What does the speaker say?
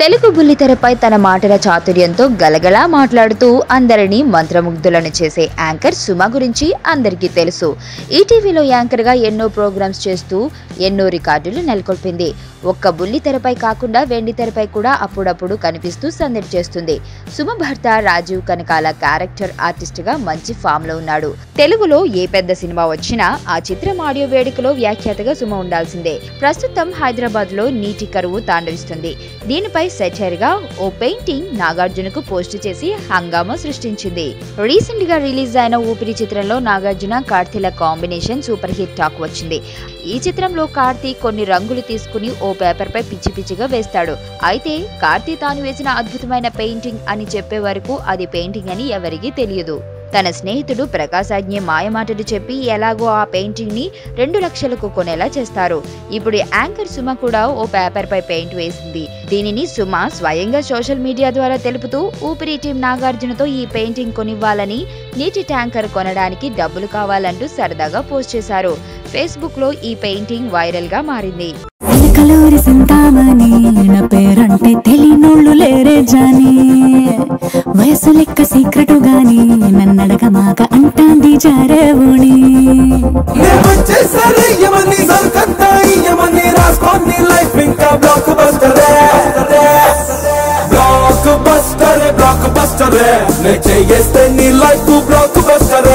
తెలుగు బుల్లితెరపై తన మాటల చాతుర్యంతో గలగలా మాట్లాడుతూ అందరినీ మంత్రముగ్ధులను చేసే యాంకర్ సుమ గురించి అందరికీ తెలుసు. ఈటీవీలో యాంకర్గా ఎన్నో ప్రోగ్రామ్స్ చేస్తూ ఎన్నో రికార్డులు నెలకొల్పింది. ఒక్క బుల్లి తెరపై కాకుండా వెండి తెరపై కూడా అప్పుడప్పుడు కనిపిస్తూ సందడి చేస్తుంది. సుమ భర్త రాజీవ్ కనకాల క్యారెక్టర్ ఆర్టిస్ట్గా మంచి ఫామ్లో ఉన్నాడు. తెలుగులో ఏ పెద్ద సినిమా వచ్చినా ఆ చిత్రం ఆడియో వేడుకలో వ్యాఖ్యాతగా సుమ ఉండాల్సిందే. ప్రస్తుతం హైదరాబాద్లో నీటి కరువు తాండవిస్తుంది. దీనిపై సెటైర్గా ఓ పెయింటింగ్ నాగార్జునకు పోస్ట్ చేసి హంగామా సృష్టించింది. రీసెంట్గా రిలీజ్ అయిన ఊపిరి చిత్రంలో నాగార్జున కార్తీల కాంబినేషన్ సూపర్ హిట్ టాక్ వచ్చింది. ఈ చిత్రంలో కార్తీ కొన్ని రంగులు తీసుకుని ఓ పేపర్ పై పిచ్చి పిచ్చిగా వేస్తాడు. అయితే కార్తీ తాను వేసిన అద్భుతమైన పెయింటింగ్ అని చెప్పే వరకు అది పెయింటింగ్ అని ఎవరికీ తెలియదు. తన స్నేహితుడు ప్రకాశాజ్ఞ మాయమాటలు చెప్పి ఎలాగో ఆ పెయింటింగ్ని రెండు లక్షలకు కొనేలా చేస్తారు. ఇప్పుడు యాంకర్ సుమ కూడా ఓ పేపర్పై పెయింట్ వేసింది. దీనిని సుమ స్వయంగా సోషల్ మీడియా ద్వారా తెలుపుతూ ఊపిరి టీం నాగార్జునతో ఈ పెయింటింగ్ కొనివ్వాలని నీటి ట్యాంకర్ కొనడానికి డబ్బులు కావాలంటూ సరదాగా పోస్ట్ చేశారు. ఫేస్బుక్లో ఈ పెయింటింగ్ వైరల్గా మారింది. కలూరి సింతామణి నా పేరంటే తెలియనోళ్ళు లేరే జానీ. వయసు లెక్క సీక్రెటు గాని నన్నడగ మాక అంటాంది జారేవుని బ్లాక్ బస్టర్ నే చేయేస్తే నీ లైఫ్ బ్లాక్ బస్టర్